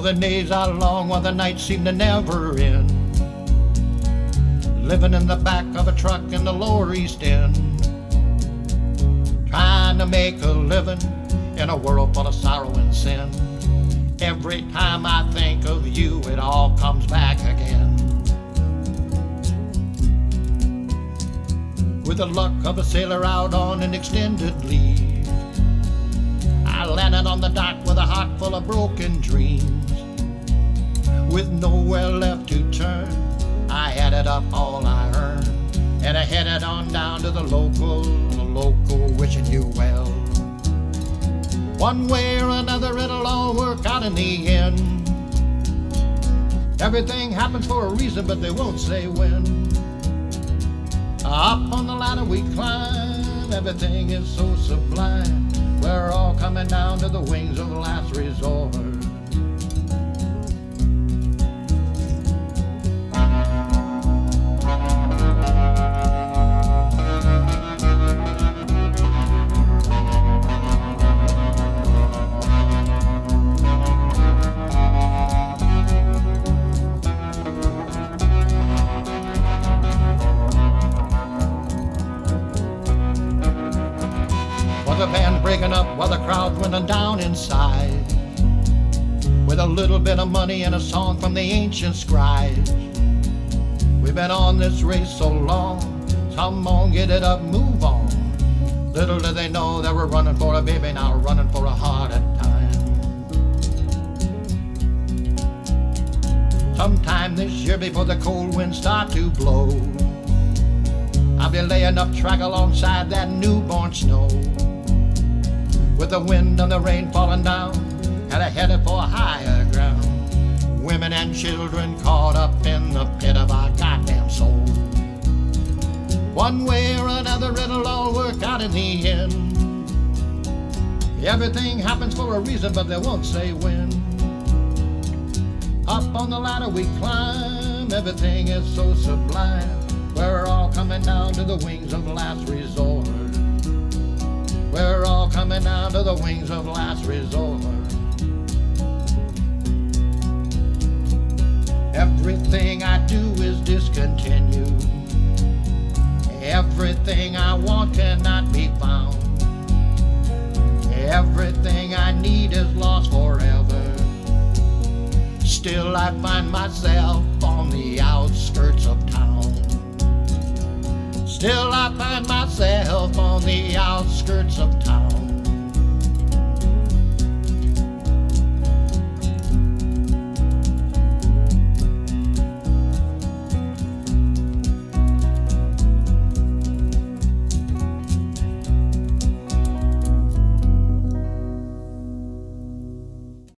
the days are long while the nights seem to never end. Living in the back of a truck in the lower east end. Trying to make a living in a world full of sorrow and sin. Every time I think of you, it all comes back again. With the luck of a sailor out on an extended leave, I landed on the dock full of broken dreams. With nowhere left to turn, I added up all I earned, and I headed on down to the local, the local wishing you well. One way or another, it'll all work out in the end. Everything happens for a reason, but they won't say when. Up on the ladder we climb, everything is so sublime. Down to the wings of last resort. The band's breaking up, while the crowd's running down inside. With a little bit of money and a song from the ancient scribes. We've been on this race so long, come on, get it up, move on. Little do they know that we're running for a baby now, running for a heart at time. Sometime this year before the cold winds start to blow, I'll be laying up track alongside that newborn snow. With the wind and the rain falling down, and I headed for higher ground. Women and children caught up in the pit of our goddamn soul. One way or another, it'll all work out in the end. Everything happens for a reason, but they won't say when. Up on the ladder we climb, everything is so sublime. We're all coming down to the wings of last resort. We're all coming down to the wings of last resort. Everything I do is discontinued. Everything I want cannot be found. Everything I need is lost forever. Still, I find myself on the outskirts of town. Still, I find myself on the of.